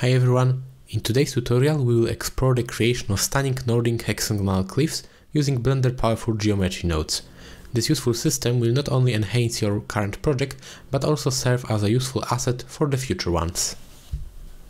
Hi everyone, in today's tutorial we will explore the creation of stunning Nordic hexagonal cliffs using Blender powerful geometry nodes. This useful system will not only enhance your current project, but also serve as a useful asset for the future ones.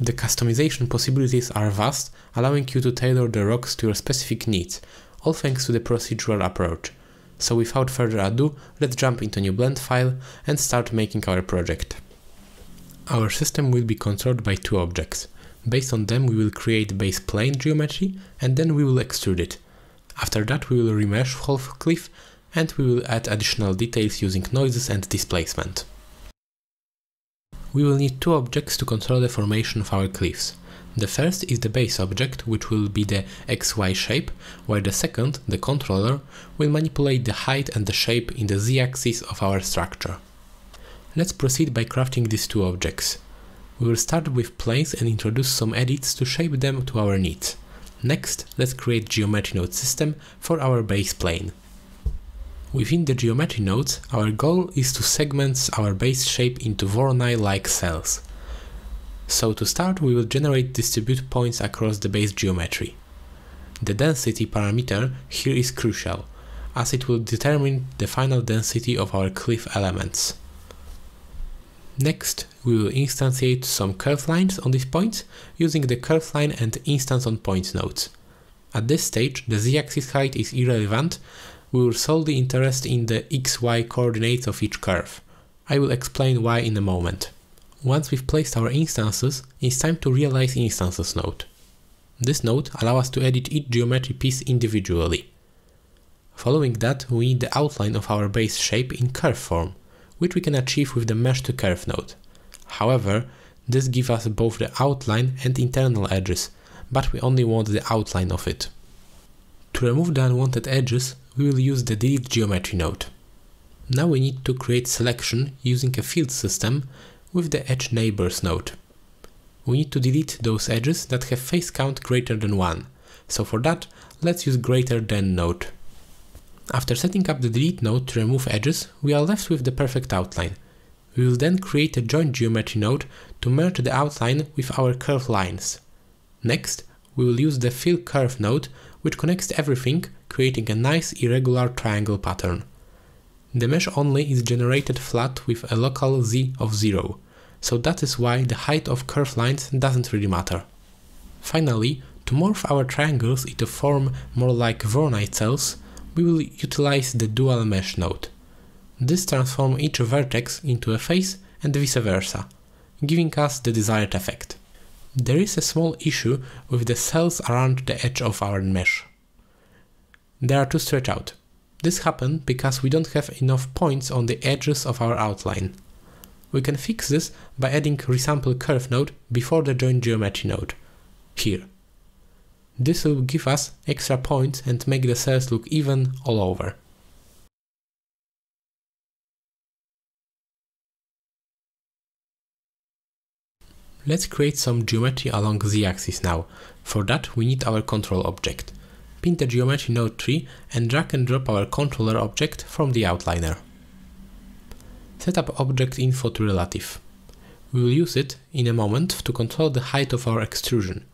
The customization possibilities are vast, allowing you to tailor the rocks to your specific needs, all thanks to the procedural approach. So without further ado, let's jump into a new blend file and start making our project. Our system will be controlled by two objects. Based on them we will create base plane geometry and then we will extrude it. After that we will remesh whole cliff and we will add additional details using noises and displacement. We will need two objects to control the formation of our cliffs. The first is the base object, which will be the XY shape, while the second, the controller, will manipulate the height and the shape in the Z-axis of our structure. Let's proceed by crafting these two objects. We will start with planes and introduce some edits to shape them to our needs. Next, let's create geometry node system for our base plane. Within the geometry nodes, our goal is to segment our base shape into Voronoi-like cells. So to start, we will generate distribute points across the base geometry. The density parameter here is crucial, as it will determine the final density of our cliff elements. Next, we will instantiate some curve lines on these points using the curve line and instance on point nodes. At this stage, the z-axis height is irrelevant, we will solely interest in the xy coordinates of each curve. I will explain why in a moment. Once we've placed our instances, it's time to realize instances node. This node allows us to edit each geometry piece individually. Following that, we need the outline of our base shape in curve form which we can achieve with the mesh to curve node. However, this gives us both the outline and internal edges, but we only want the outline of it. To remove the unwanted edges, we will use the delete geometry node. Now we need to create selection using a field system with the edge neighbors node. We need to delete those edges that have face count greater than 1, so for that let's use greater than node. After setting up the delete node to remove edges, we are left with the perfect outline. We will then create a join geometry node to merge the outline with our curve lines. Next, we will use the fill curve node, which connects everything, creating a nice irregular triangle pattern. The mesh only is generated flat with a local z of 0, so that is why the height of curve lines doesn't really matter. Finally, to morph our triangles into form more like Voronoi cells, we will utilize the dual mesh node. This transforms each vertex into a face and vice versa, giving us the desired effect. There is a small issue with the cells around the edge of our mesh. They are too stretched out. This happens because we don't have enough points on the edges of our outline. We can fix this by adding resample curve node before the join geometry node, here. This will give us extra points and make the cells look even all over. Let's create some geometry along the z-axis now. For that we need our control object. Pin the geometry node tree and drag and drop our controller object from the outliner. Set up object info to relative. We will use it in a moment to control the height of our extrusion.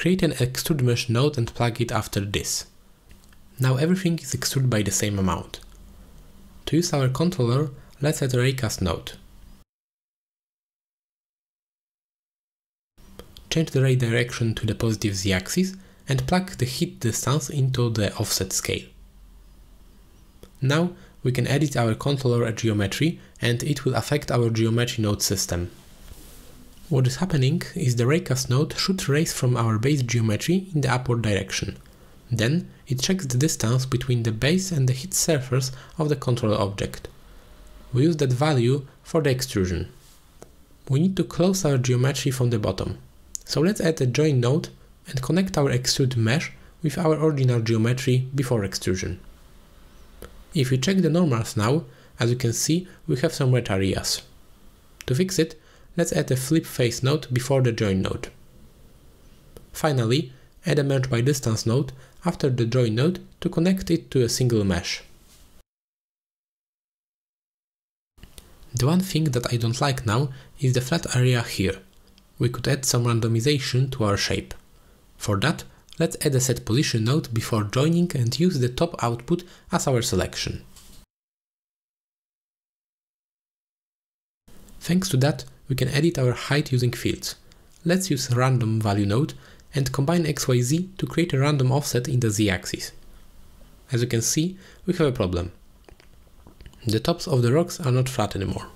Create an extrude mesh node and plug it after this. Now everything is extruded by the same amount. To use our controller, let's add a raycast node. Change the ray direction to the positive z-axis and plug the hit distance into the offset scale. Now we can edit our controller geometry and it will affect our geometry node system. What is happening is the raycast node should race from our base geometry in the upward direction. Then it checks the distance between the base and the hit surface of the control object. We use that value for the extrusion. We need to close our geometry from the bottom. So let's add a join node and connect our extrude mesh with our original geometry before extrusion. If we check the normals now, as you can see, we have some red areas. To fix it, let's add a flip face node before the join node. Finally, add a merge by distance node after the join node to connect it to a single mesh. The one thing that I don't like now is the flat area here. We could add some randomization to our shape. For that, let's add a set position node before joining and use the top output as our selection. Thanks to that, we can edit our height using fields. Let's use random value node and combine XYZ to create a random offset in the z-axis. As you can see, we have a problem. The tops of the rocks are not flat anymore.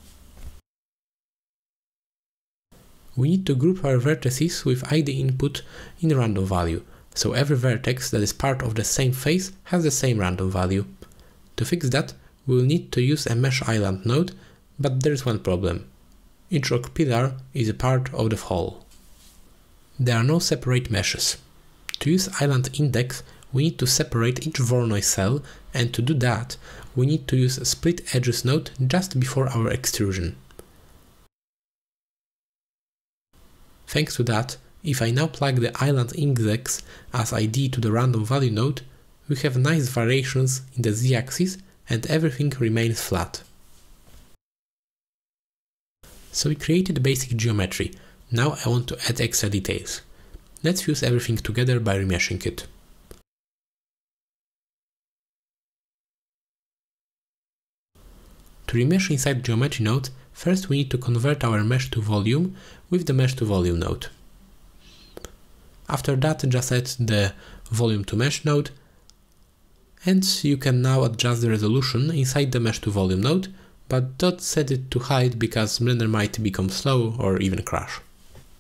We need to group our vertices with ID input in random value, so every vertex that is part of the same face has the same random value. To fix that, we will need to use a mesh island node, but there is one problem. Each rock pillar is a part of the whole. There are no separate meshes. To use island index, we need to separate each Voronoi cell, and to do that, we need to use a split edges node just before our extrusion. Thanks to that, if I now plug the island index as ID to the random value node, we have nice variations in the z-axis and everything remains flat. So we created the basic geometry, now I want to add extra details. Let's fuse everything together by remeshing it. To remesh inside geometry node, first we need to convert our mesh to volume with the mesh to volume node. After that just add the volume to mesh node and you can now adjust the resolution inside the mesh to volume node but don't set it to hide because Blender might become slow or even crash.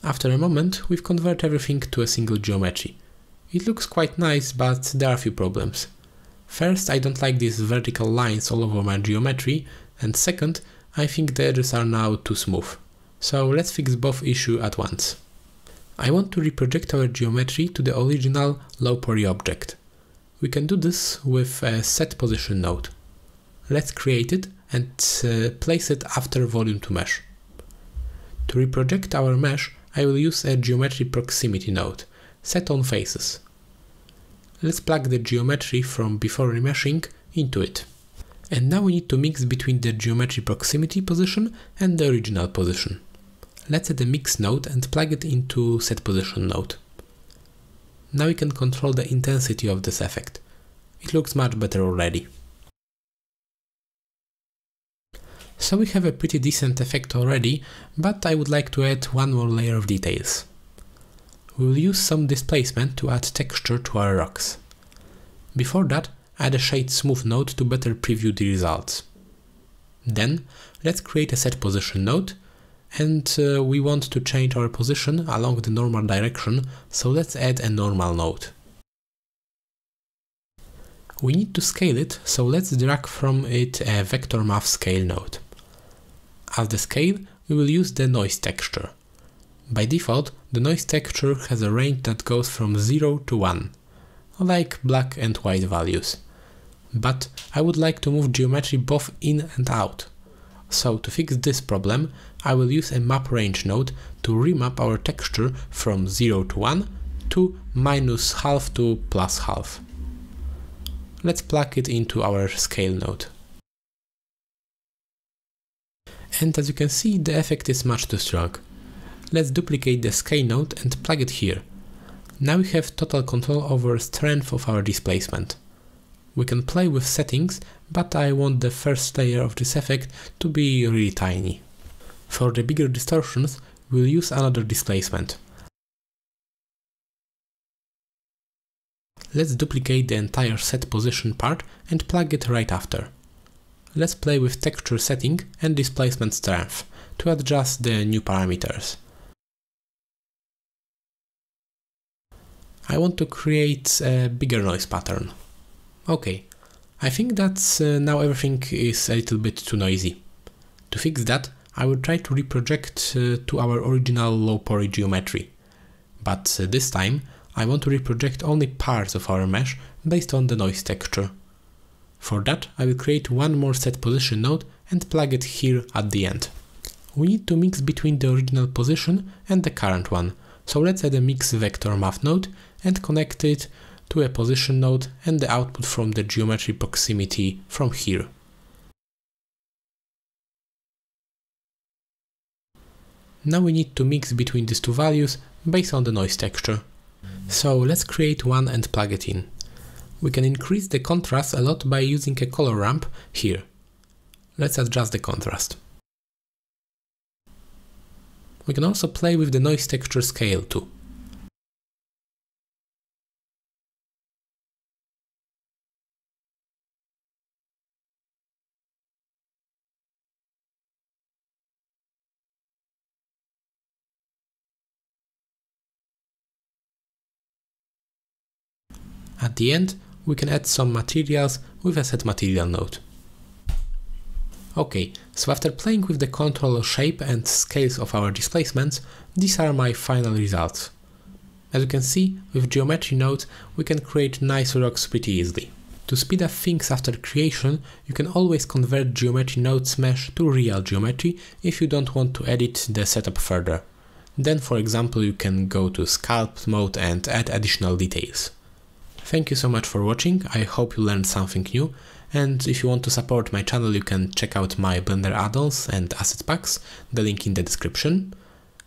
After a moment, we've converted everything to a single geometry. It looks quite nice, but there are a few problems. First, I don't like these vertical lines all over my geometry, and second, I think the edges are now too smooth. So let's fix both issues at once. I want to reproject our geometry to the original low poly object. We can do this with a set position node. Let's create it and uh, place it after volume to mesh. To reproject our mesh, I will use a geometry proximity node, set on faces. Let's plug the geometry from before remeshing into it. And now we need to mix between the geometry proximity position and the original position. Let's add a mix node and plug it into set position node. Now we can control the intensity of this effect. It looks much better already. So we have a pretty decent effect already, but I would like to add one more layer of details. We will use some displacement to add texture to our rocks. Before that, add a shade smooth node to better preview the results. Then, let's create a set position node, and uh, we want to change our position along the normal direction, so let's add a normal node. We need to scale it, so let's drag from it a vector math scale node. As the scale, we will use the noise texture. By default, the noise texture has a range that goes from 0 to 1, like black and white values. But I would like to move geometry both in and out. So to fix this problem, I will use a map range node to remap our texture from 0 to 1 to minus half to plus half. Let's plug it into our scale node and as you can see the effect is much too strong. Let's duplicate the scale node and plug it here. Now we have total control over strength of our displacement. We can play with settings, but I want the first layer of this effect to be really tiny. For the bigger distortions, we'll use another displacement. Let's duplicate the entire set position part and plug it right after let's play with texture setting and displacement strength to adjust the new parameters. I want to create a bigger noise pattern. Okay, I think that uh, now everything is a little bit too noisy. To fix that, I will try to reproject uh, to our original low poly geometry. But uh, this time, I want to reproject only parts of our mesh based on the noise texture. For that, I will create one more set position node and plug it here at the end. We need to mix between the original position and the current one, so let's add a mix vector math node and connect it to a position node and the output from the geometry proximity from here. Now we need to mix between these two values based on the noise texture. So let's create one and plug it in. We can increase the contrast a lot by using a color ramp here. Let's adjust the contrast. We can also play with the noise texture scale too. At the end, we can add some materials with a set material node. Ok, so after playing with the control shape and scales of our displacements, these are my final results. As you can see, with geometry nodes we can create nice rocks pretty easily. To speed up things after creation, you can always convert geometry nodes mesh to real geometry if you don't want to edit the setup further. Then for example you can go to sculpt mode and add additional details. Thank you so much for watching, I hope you learned something new, and if you want to support my channel you can check out my Blender add-ons and asset packs, the link in the description.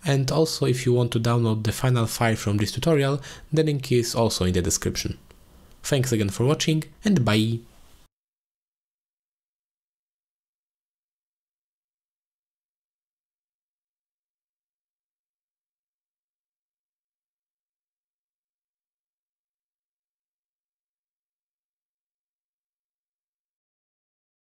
And also if you want to download the final file from this tutorial, the link is also in the description. Thanks again for watching and bye!